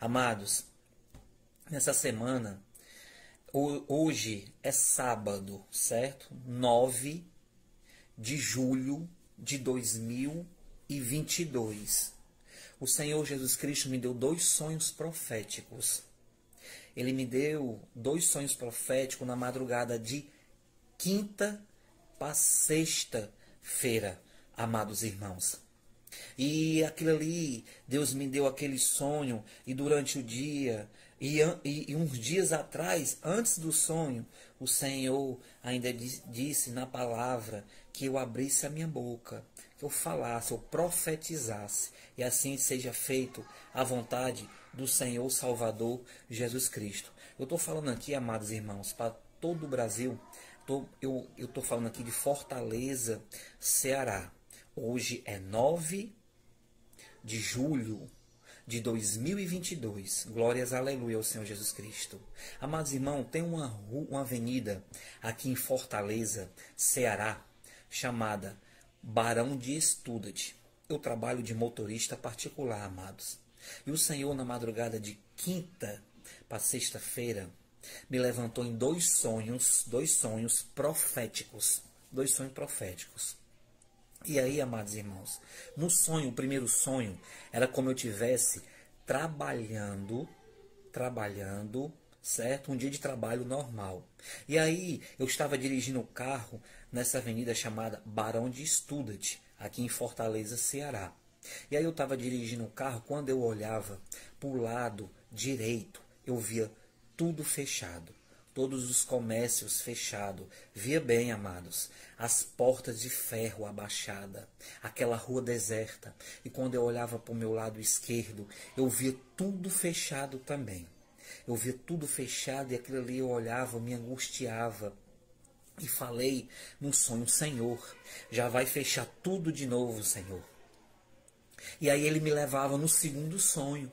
Amados, nessa semana, hoje é sábado, certo? 9 de julho de 2022. O Senhor Jesus Cristo me deu dois sonhos proféticos. Ele me deu dois sonhos proféticos na madrugada de quinta para sexta-feira, amados irmãos. E aquilo ali, Deus me deu aquele sonho, e durante o dia, e, e, e uns dias atrás, antes do sonho, o Senhor ainda disse na palavra que eu abrisse a minha boca, que eu falasse, eu profetizasse, e assim seja feito a vontade do Senhor Salvador Jesus Cristo. Eu estou falando aqui, amados irmãos, para todo o Brasil, tô, eu estou falando aqui de Fortaleza, Ceará. Hoje é 9 de julho de 2022. Glórias, aleluia ao Senhor Jesus Cristo. Amados irmãos, tem uma, rua, uma avenida aqui em Fortaleza, Ceará, chamada Barão de Estudat. Eu trabalho de motorista particular, amados. E o Senhor, na madrugada de quinta para sexta-feira, me levantou em dois sonhos, dois sonhos proféticos. Dois sonhos proféticos. E aí, amados irmãos, no sonho, o primeiro sonho era como eu tivesse trabalhando, trabalhando, certo? Um dia de trabalho normal. E aí, eu estava dirigindo o carro nessa avenida chamada Barão de Studat, aqui em Fortaleza, Ceará. E aí eu estava dirigindo o carro, quando eu olhava para o lado direito, eu via tudo fechado todos os comércios fechados. Via bem, amados, as portas de ferro abaixada, aquela rua deserta. E quando eu olhava para o meu lado esquerdo, eu via tudo fechado também. Eu via tudo fechado e aquilo ali eu olhava, me angustiava. E falei no sonho, Senhor, já vai fechar tudo de novo, Senhor. E aí ele me levava no segundo sonho.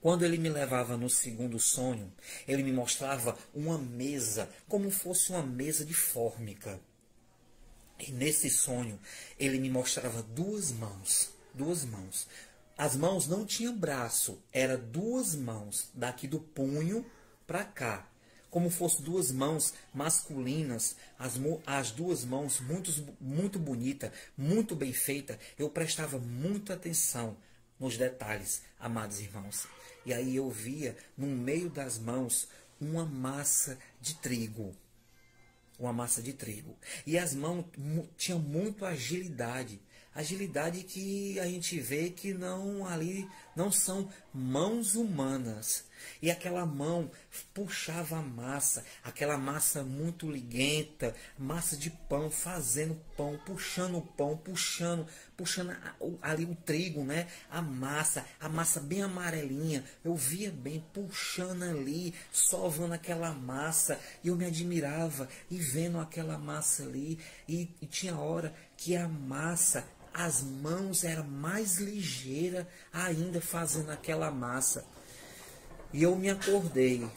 Quando ele me levava no segundo sonho, ele me mostrava uma mesa, como fosse uma mesa de fórmica. E nesse sonho, ele me mostrava duas mãos, duas mãos. As mãos não tinham braço, era duas mãos, daqui do punho para cá, como fossem duas mãos masculinas, as, as duas mãos muito, muito bonita, muito bem feita. Eu prestava muita atenção nos detalhes, amados irmãos. E aí eu via no meio das mãos uma massa de trigo. Uma massa de trigo. E as mãos tinham muito agilidade. Agilidade que a gente vê que não ali não são mãos humanas. E aquela mão puxava a massa, aquela massa muito liguenta, massa de pão, fazendo pão, puxando o pão, puxando, puxando ali o trigo, né? A massa, a massa bem amarelinha. Eu via bem puxando ali, sovando aquela massa. E eu me admirava e vendo aquela massa ali. E, e tinha hora que a massa as mãos eram mais ligeiras ainda fazendo aquela massa. E eu me acordei,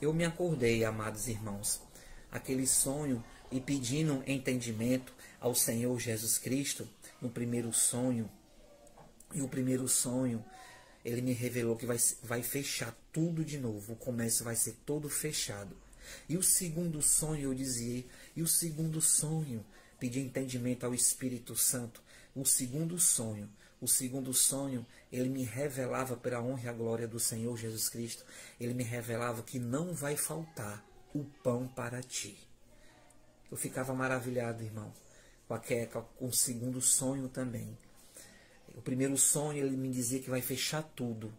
eu me acordei, amados irmãos, aquele sonho e pedindo entendimento ao Senhor Jesus Cristo no primeiro sonho. E o primeiro sonho, ele me revelou que vai, vai fechar tudo de novo, o comércio vai ser todo fechado. E o segundo sonho, eu dizia, e o segundo sonho, pedi entendimento ao Espírito Santo. O segundo sonho, o segundo sonho, ele me revelava pela honra e a glória do Senhor Jesus Cristo, ele me revelava que não vai faltar o pão para ti. Eu ficava maravilhado, irmão, com, a, com o segundo sonho também. O primeiro sonho ele me dizia que vai fechar tudo,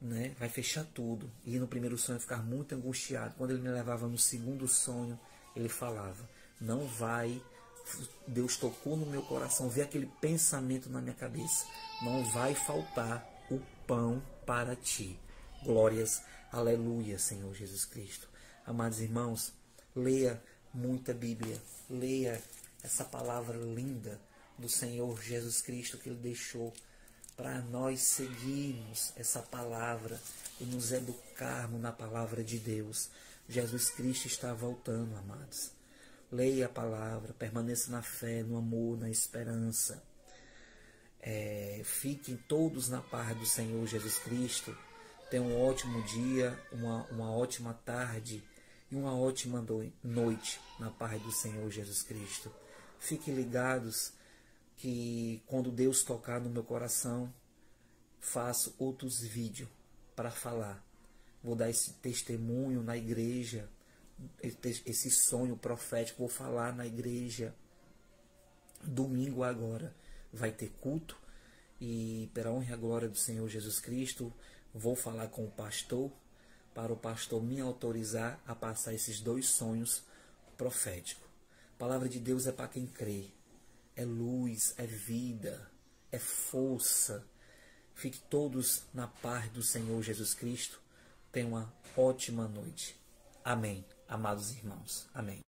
né? Vai fechar tudo. E no primeiro sonho eu ficava muito angustiado. Quando ele me levava no segundo sonho, ele falava: "Não vai Deus tocou no meu coração, veio aquele pensamento na minha cabeça. Não vai faltar o pão para ti. Glórias, aleluia, Senhor Jesus Cristo. Amados irmãos, leia muita Bíblia, leia essa palavra linda do Senhor Jesus Cristo que Ele deixou para nós seguirmos essa palavra e nos educarmos na palavra de Deus. Jesus Cristo está voltando, amados. Leia a palavra, permaneça na fé, no amor, na esperança. É, fiquem todos na paz do Senhor Jesus Cristo Tenha um ótimo dia, uma, uma ótima tarde e uma ótima noite na paz do Senhor Jesus Cristo. Fiquem ligados que quando Deus tocar no meu coração, faço outros vídeos para falar. Vou dar esse testemunho na igreja, esse sonho profético, vou falar na igreja. Domingo agora vai ter culto e pela honra e glória do Senhor Jesus Cristo, vou falar com o pastor para o pastor me autorizar a passar esses dois sonhos proféticos. Palavra de Deus é para quem crê. É luz, é vida, é força. Fique todos na paz do Senhor Jesus Cristo. Tenha uma ótima noite. Amém, amados irmãos. Amém.